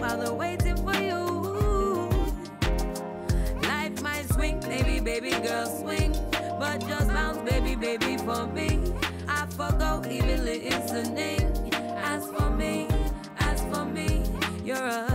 while they're waiting for you. Life might swing, baby, baby girl swing, but just bounce, baby, baby for me. I forgo even listening. As for me, as for me, you're a